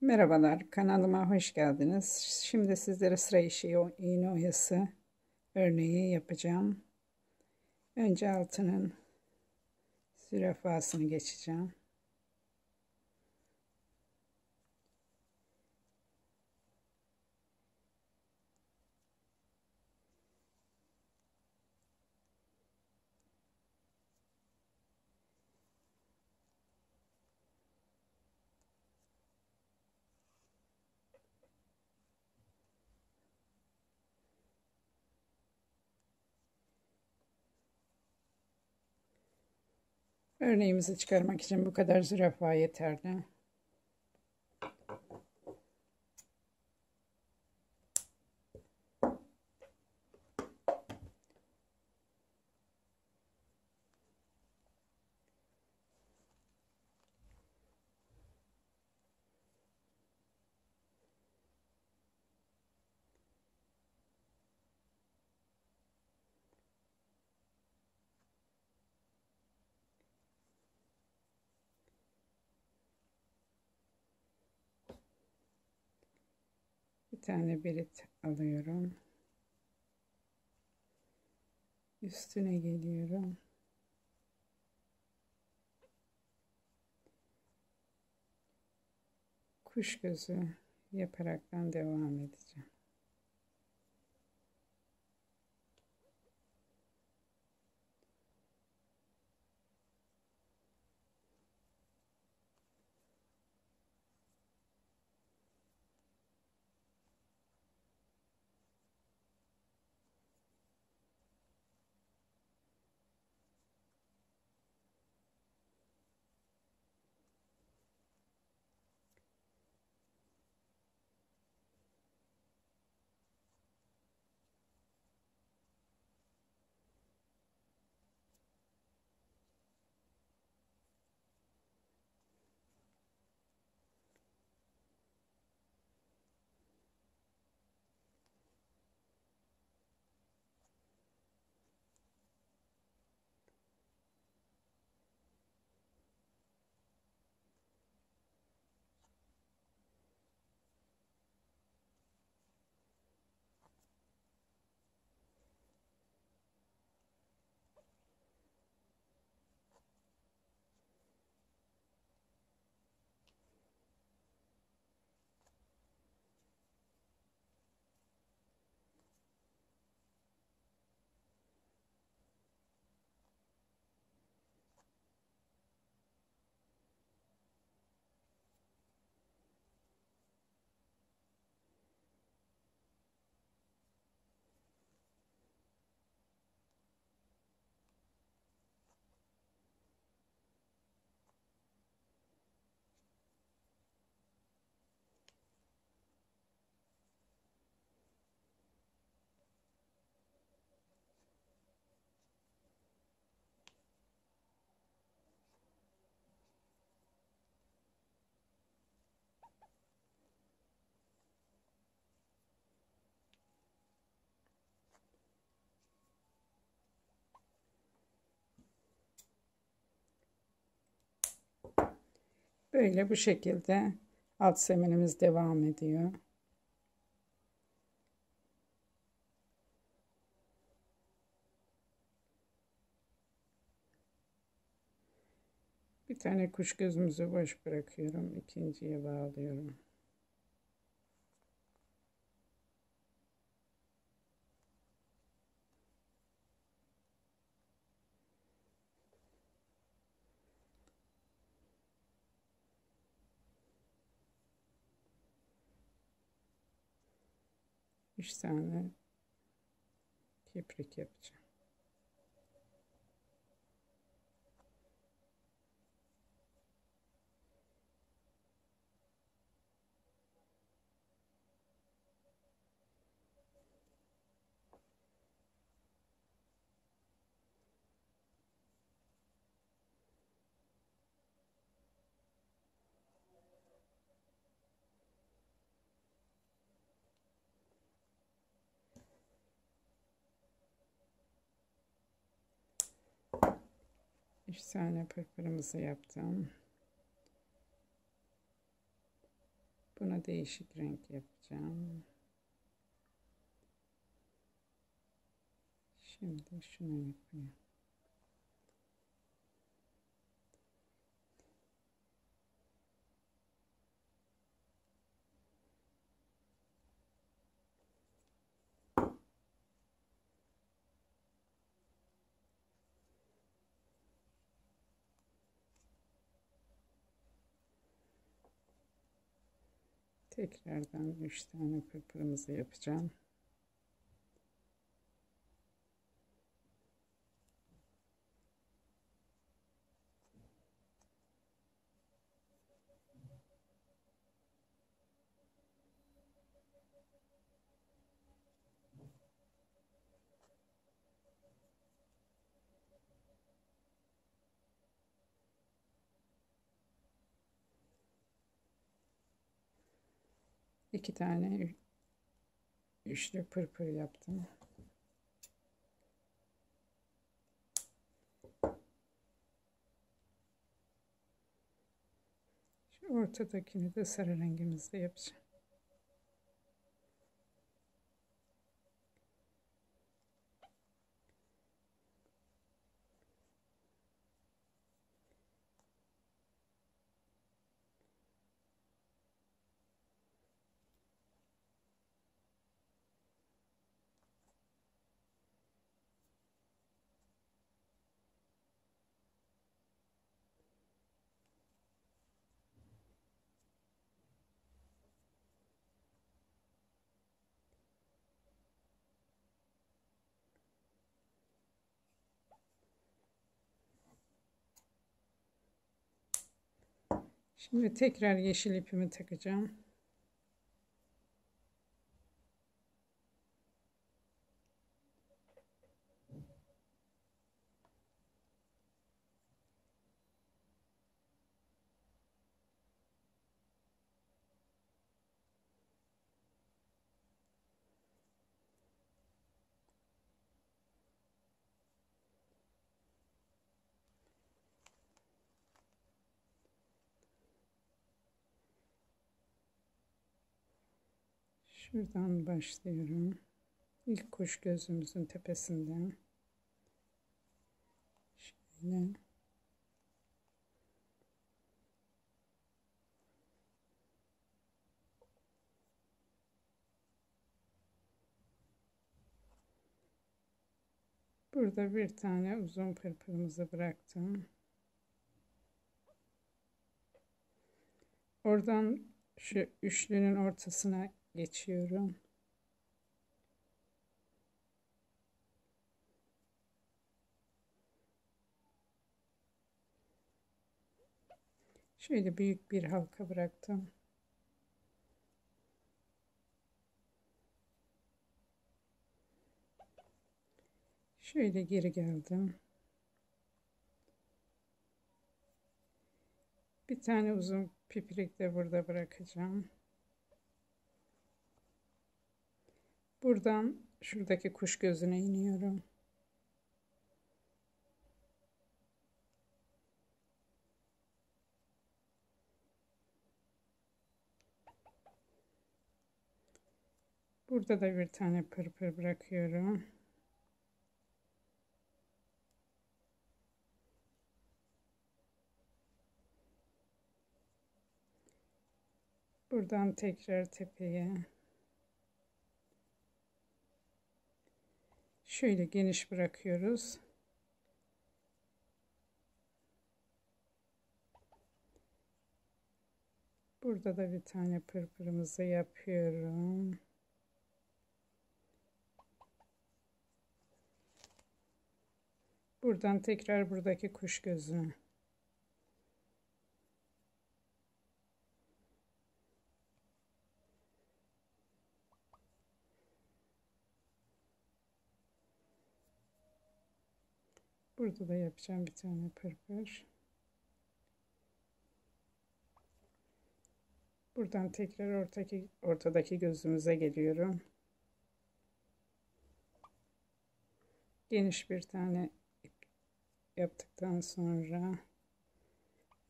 Merhabalar, kanalıma hoş geldiniz. Şimdi sizlere sıra işi iğne oyası örneği yapacağım. Önce altının zürafasını geçeceğim. Örneğimizi çıkarmak için bu kadar zürafa yeterli. Bir tane berit alıyorum. Üstüne geliyorum. Kuş gözü yaparaktan devam edeceğim. Böyle bu şekilde alt semenimiz devam ediyor. Bir tane kuş gözümüzü boş bırakıyorum. ikinciye bağlıyorum. Üç tane keprik yapacağım. Üç tane pırpırımızı yaptım. Buna değişik renk yapacağım. Şimdi şunu yapayım. Tekrardan 3 tane pırpırımızı yapacağım. İki tane üçlü pırpır yaptım. Şu ortadakini de sarı rengimizde yapacağım. Şimdi tekrar yeşil ipimi takacağım. Şuradan başlıyorum. İlk kuş gözümüzün tepesinden. Şöyle. Burada bir tane uzun pırpırımızı bıraktım. Oradan şu üçlünün ortasına geçiyorum. Şöyle büyük bir halka bıraktım. Şöyle geri geldim. Bir tane uzun pipirik de burada bırakacağım. Buradan şuradaki kuş gözüne iniyorum. Burada da bir tane pırpır bırakıyorum. Buradan tekrar tepeye şöyle geniş bırakıyoruz. Burada da bir tane pırpırımızı yapıyorum. Buradan tekrar buradaki kuş gözüne. Burada da yapacağım bir tane pırpır. Buradan tekrar ortadaki, ortadaki gözümüze geliyorum. Geniş bir tane yaptıktan sonra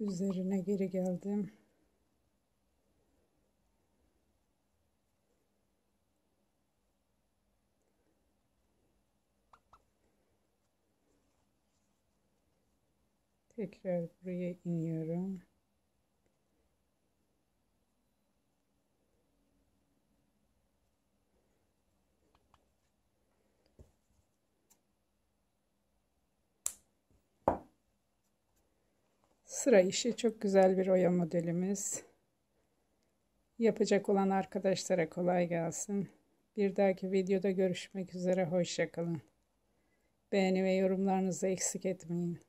üzerine geri geldim. Tekrar buraya iniyorum. Sıra işi çok güzel bir oya modelimiz. Yapacak olan arkadaşlara kolay gelsin. Bir dahaki videoda görüşmek üzere. Hoşçakalın. Beğeni ve yorumlarınızı eksik etmeyin.